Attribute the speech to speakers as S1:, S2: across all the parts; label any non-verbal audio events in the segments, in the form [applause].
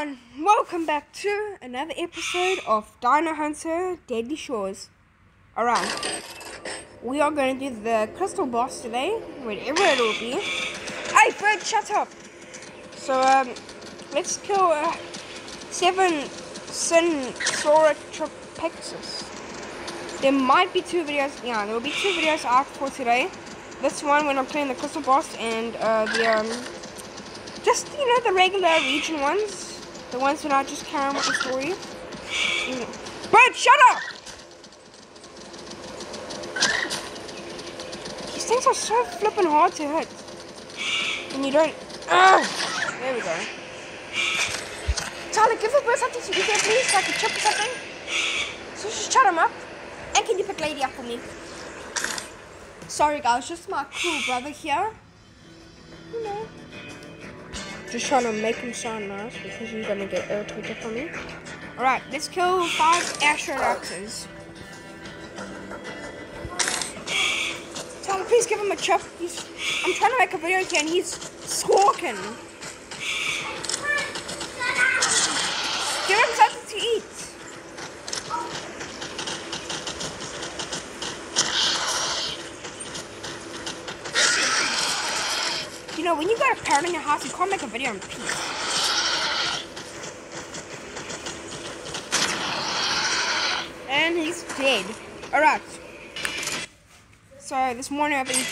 S1: everyone, welcome back to another episode of Dino Hunter Deadly Shores. Alright, we are going to do the crystal boss today, whatever it will be. Hey, bird, shut up! So, um, let's kill uh, seven Sinosauropteryx. There might be two videos, yeah, there will be two videos out for today. This one when I'm playing the crystal boss and uh, the, um, just, you know, the regular region ones. The ones that I just carry on with the story. [gasps] Bird, shut up! These things are so flippin' hard to hit. And you don't... Ugh. There we go. Tyler, give the bird something to eat there, please. Like a chip or something. So just shut him up. And can you pick Lady up for me? Sorry, guys. Just my cool brother here. You know. Just trying to make him sound nice because he's gonna get irritated from me. Alright, let's kill five Asheroxes. Tyler, please give him a chip. He's, I'm trying to make a video here and he's squawking. Give him something to eat. You know, when you you can't make a video in peace. And he's dead. Alright. So this morning I've been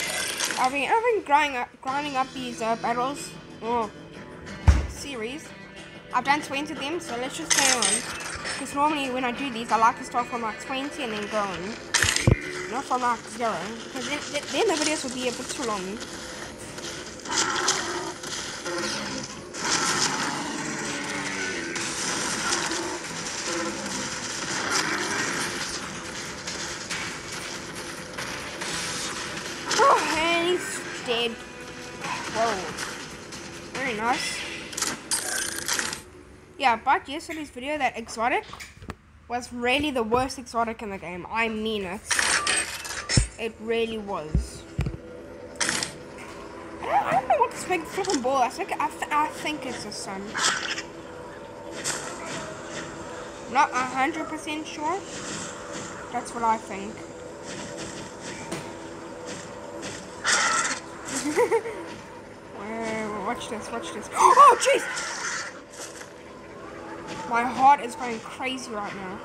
S1: I've been I've been grinding up grinding up these uh, battles oh series. I've done 20 of them, so let's just stay on. Because normally when I do these, I like to start from like 20 and then go on. Not from like zero. Because then, then the videos will be a bit too long. Dead. Whoa. Very nice. Yeah, but yesterday's video, that exotic, was really the worst exotic in the game. I mean it. It really was. I don't, I don't know what this big flipping ball. I think I, th I think it's a sun. Not a hundred percent sure. That's what I think. [laughs] watch this, watch this. Oh, jeez! My heart is going crazy right now.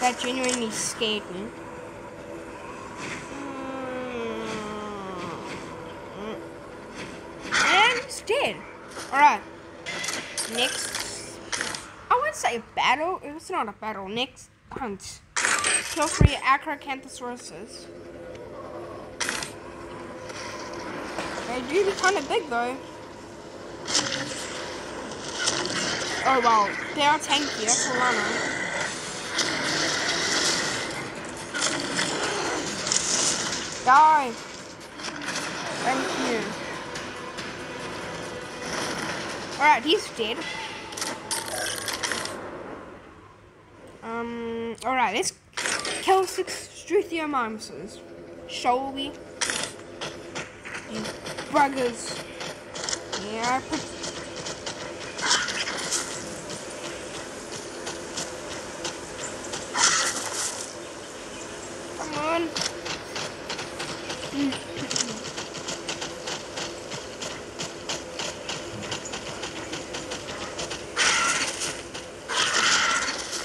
S1: That genuinely scared me. Mm. And he's dead. Alright. Next. I wouldn't say battle. It's not a battle. Next hunt. Kill three Acrocanthosauruses. They do be kind of big though. Oh wow, they are tanky, that's all I know. Die! Thank you. Alright, he's dead. Um, alright, let's Shall we? You buggers. Yeah, I put Come on.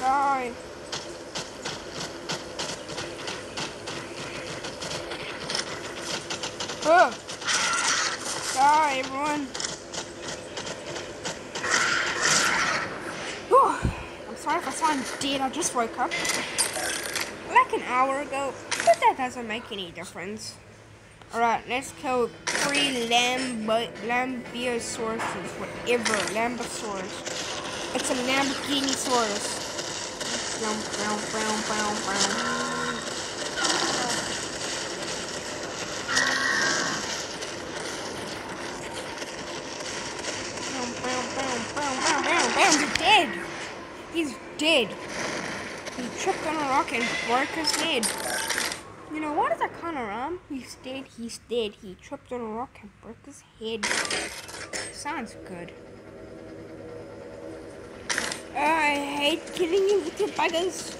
S1: Die. Oh. Die, everyone. Whew. I'm sorry if I sound dead. I just woke up like an hour ago, but that doesn't make any difference. Alright, let's kill three Lambo Lambeosauruses, whatever, Lambosaurus. It's a Lamborghini Saurus. Bow, bow, bow, bow, bow. Bow, bow, bow, bow, bow, bow, bow. He's dead. He's dead. He tripped on a rock and broke his head. You know, what is that kind of rhyme? He's dead, he's dead. He tripped on a rock and broke his head. Sounds good. I hate killing you with your buggers.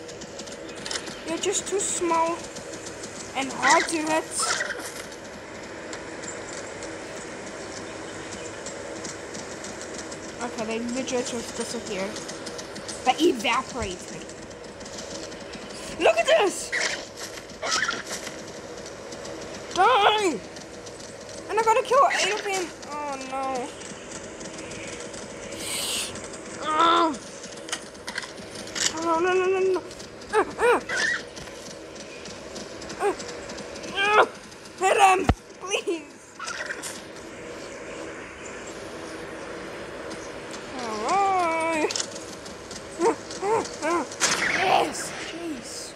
S1: You're just too small and hard to hit. Okay, they legit just disappeared. They evaporated. Look at this! Die! Gotta kill eight of. Oh no. Oh, oh no, no, no, no. Hit him, please. Alright. Yes, jeez.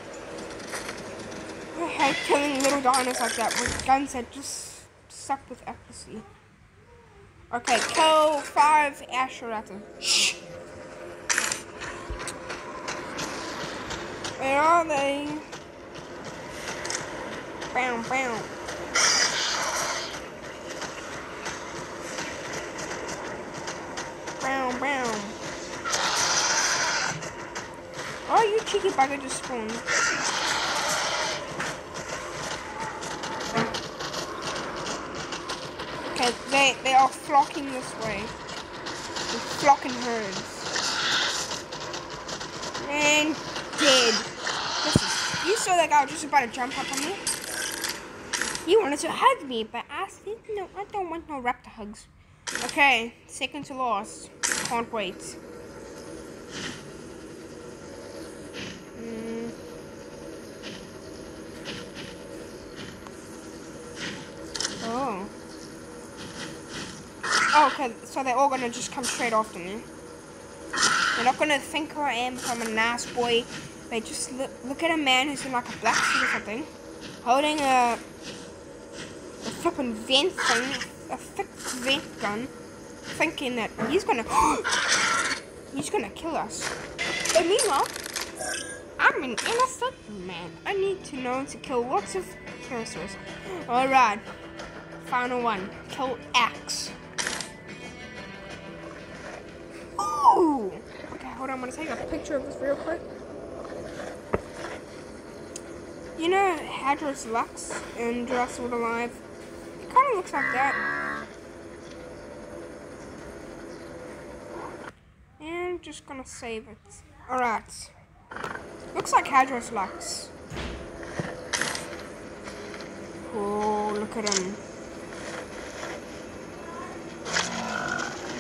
S1: I hate killing little dinos like that with guns that just suck with accuracy. Okay, Co five Asherata. Shh. Where are they? Bam, bam. Bam, bam. Oh, you cheeky bugger just spawned. They, they are flocking this way. They're flocking herds. And dead. Listen, you saw that guy just about to jump up on me. He wanted to hug me, but I said no, I don't want no raptor hugs. Okay, second to last. Can't wait. Mm. Oh. Oh, okay, so they're all gonna just come straight after me. They're not gonna think who I am if I'm a nice boy. They just look, look at a man who's in like a black suit or something, holding a, a flippin' vent thing, a fixed vent gun, thinking that he's gonna, [gasps] he's gonna kill us. But meanwhile, I'm an innocent man. I need to know to kill lots of pterosaurs. Alright, final one, kill Axe. Hold on, I'm gonna take a picture of this real quick. You know Hadros Lux in Jurassic World Alive? It kind of looks like that. And just gonna save it. Alright. Looks like Hadros Lux. Oh, look at him.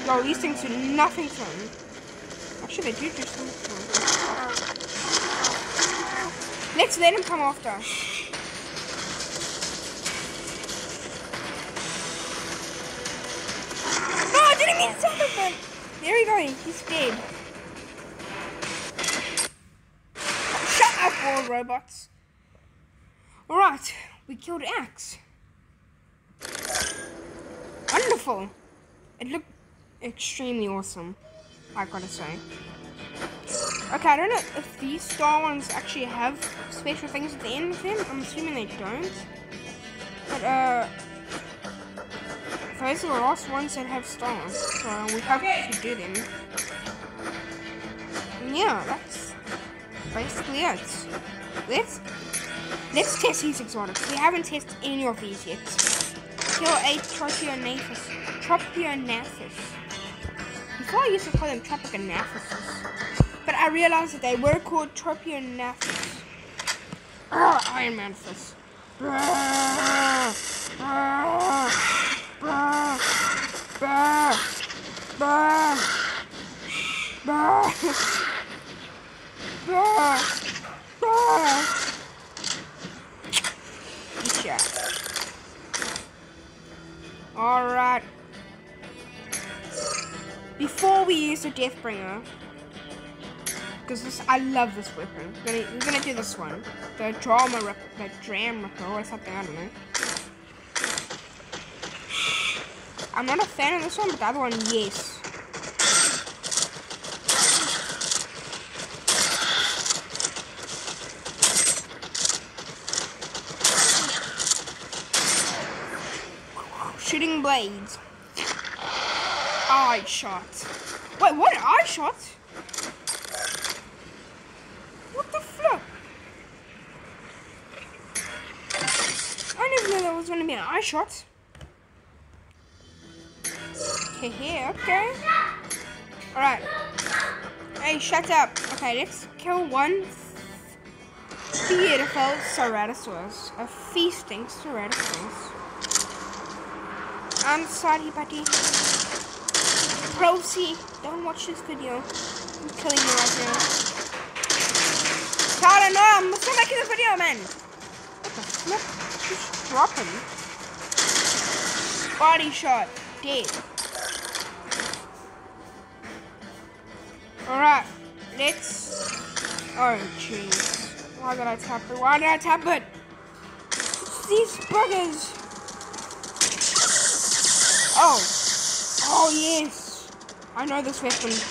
S1: No, these things do nothing to him. Actually, they do do something. Let's let him come after us. I there we go. He's dead. Shut up, all robots. Alright, we killed Axe. Wonderful. It looked extremely awesome, I gotta say. Okay, I don't know if these star ones actually have special things at the end of them. I'm assuming they don't. But, uh, those are the last ones that have stars, so we have to do them. And yeah, that's basically it. Let's let's test these exotics. We haven't tested any of these yet. Kill a Tropionathus. Tropionathus. Before I used to call them Tropicanathus. But I realized that they were called Iron Manthus. Ah, ah, ah. Yeah. Alright before we use the Deathbringer, because this I love this weapon. We're gonna, gonna do this one, the drama rip, the dram ripper or something. I don't know. I'm not a fan of this one, but the other one, yes. Shooting blades. Eye shot. Wait, what? Eye shot? What the flip? I didn't know there was gonna be an eye shot. Okay, here, okay. Alright. Hey, shut up. Okay, let's kill one beautiful Ceratosaurus. A feasting Ceratosaurus. I'm sorry, buddy. Proceed. Don't watch this video. I'm killing you right now. Tyler, no, I'm still making this video, man. What the flip? Dropping. Body shot. Dead. Alright, let's... Oh, jeez. Why did I tap it? Why did I tap it? These buggers! Oh. Oh, yes. I know this weapon. [laughs] this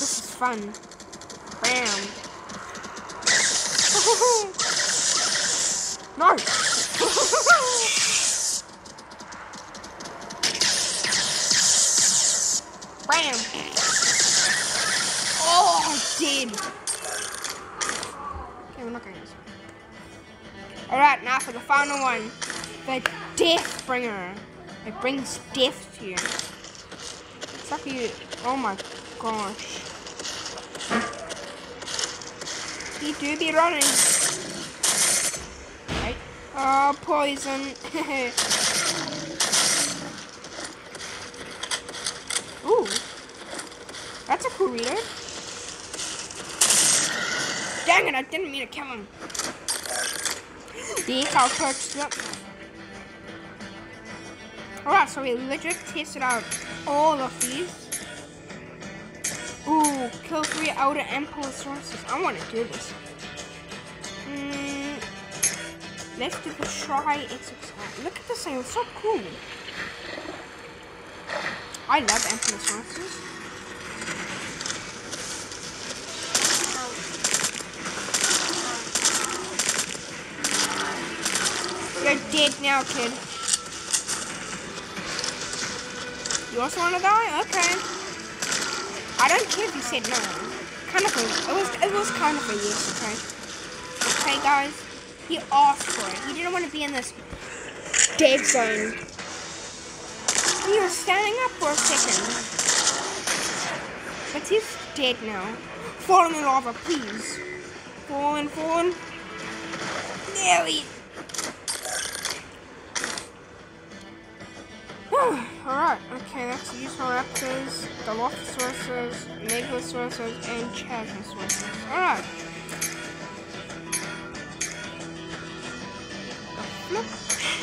S1: is fun. Bam. [laughs] no. [laughs] Bam! Oh, I did! Okay, we're not going this way. Alright, now for the final one. The Death Bringer. It brings death to you. It's like you... Oh my gosh. You do be running. Right? Oh, poison. [laughs] Ooh. That's a cool reader. Dang it, I didn't mean to kill him. [gasps] I'll purchase it. Alright, so we legit tested out all of these. Ooh, kill three outer Ankylosaurus. I want to do this. Mm, let's do the try exercise. Look at this thing, it's so cool. I love Ankylosaurus. You're dead now, kid. You also want to die? Okay. I don't care if you said no. Kind of a, it was, it was kind of a yes, okay? Okay, guys? He asked for it. He didn't want to be in this dead zone. He was standing up for a second. But he's dead now. Falling in lava, please. Falling, falling. Nearly. Alright, okay, that's the Raptors, the Dilophosaurus, Megalosaurus, and Chasmosaurus. Alright.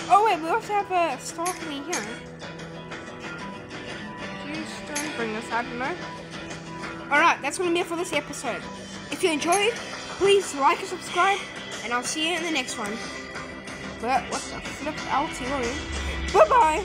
S1: Oh wait, we also have a star for me here bring this out, you know? Alright, that's going to be it for this episode. If you enjoyed, please like and subscribe, and I'll see you in the next one. But what the flip, LT, Bye-bye!